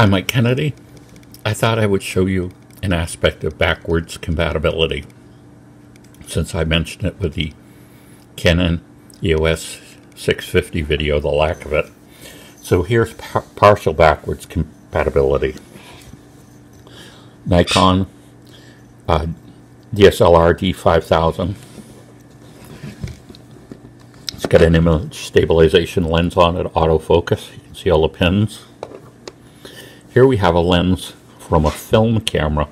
I'm Mike Kennedy. I thought I would show you an aspect of backwards compatibility since I mentioned it with the Canon EOS 650 video, the lack of it. So here's par partial backwards compatibility. Nikon uh, DSLR D5000. It's got an image stabilization lens on it, autofocus. You can see all the pins. Here we have a lens from a film camera,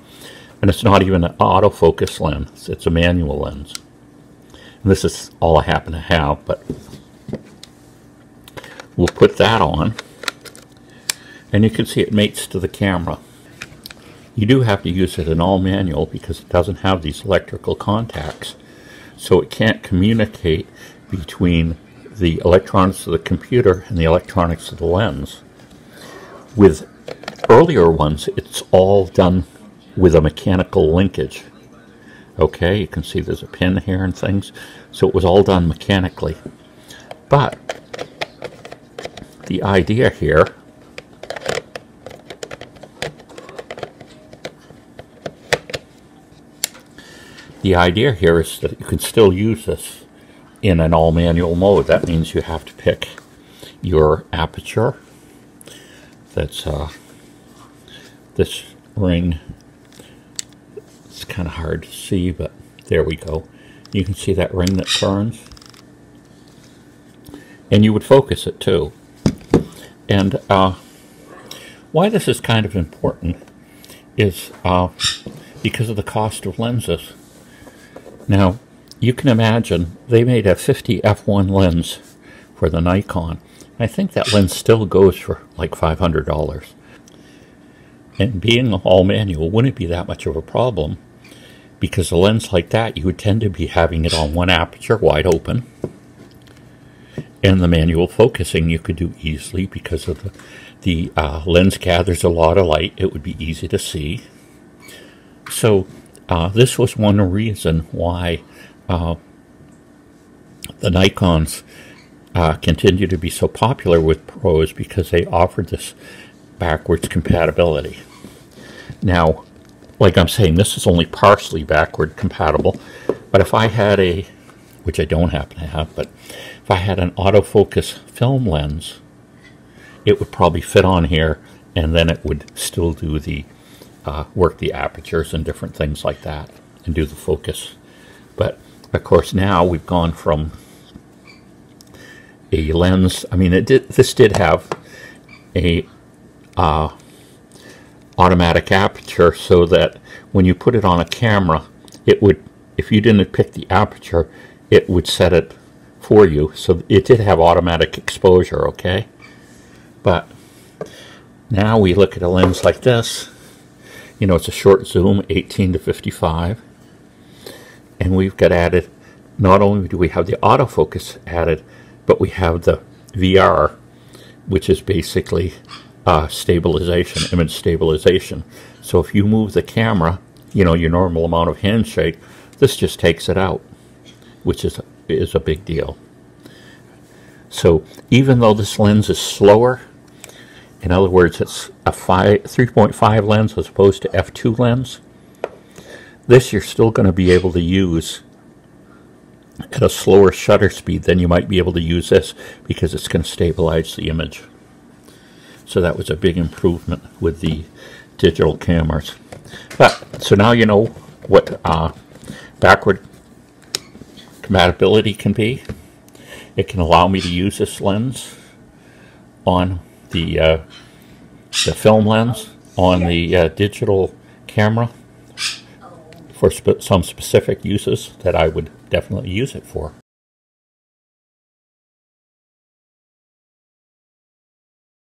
and it's not even an autofocus lens, it's a manual lens. And this is all I happen to have, but we'll put that on, and you can see it mates to the camera. You do have to use it in all manual because it doesn't have these electrical contacts, so it can't communicate between the electronics of the computer and the electronics of the lens. With earlier ones, it's all done with a mechanical linkage. Okay, you can see there's a pin here and things. So it was all done mechanically. But the idea here the idea here is that you can still use this in an all manual mode. That means you have to pick your aperture that's uh, this ring. It's kind of hard to see, but there we go. You can see that ring that turns. And you would focus it too. And uh, why this is kind of important is uh, because of the cost of lenses. Now, you can imagine they made a 50 f1 lens for the Nikon. I think that lens still goes for like $500. And being all manual wouldn't be that much of a problem because a lens like that, you would tend to be having it on one aperture wide open. And the manual focusing you could do easily because of the, the uh, lens gathers a lot of light. It would be easy to see. So uh, this was one reason why uh, the Nikons uh, continue to be so popular with pros because they offered this backwards compatibility. Now, like I'm saying, this is only partially backward compatible, but if I had a, which I don't happen to have, but if I had an autofocus film lens, it would probably fit on here, and then it would still do the, uh, work the apertures and different things like that, and do the focus. But, of course, now we've gone from a lens, I mean, it did, this did have a uh, automatic aperture so that when you put it on a camera, it would, if you didn't pick the aperture, it would set it for you. So it did have automatic exposure, okay? But now we look at a lens like this. You know, it's a short zoom, 18 to 55. And we've got added, not only do we have the autofocus added, but we have the VR, which is basically uh, stabilization, image stabilization. So if you move the camera, you know, your normal amount of handshake, this just takes it out, which is, is a big deal. So even though this lens is slower, in other words, it's a 3.5 lens as opposed to f2 lens, this you're still going to be able to use at a slower shutter speed than you might be able to use this because it's going to stabilize the image. So that was a big improvement with the digital cameras. But so now you know what uh, backward compatibility can be. It can allow me to use this lens on the uh, the film lens on the uh, digital camera for spe some specific uses that I would definitely use it for.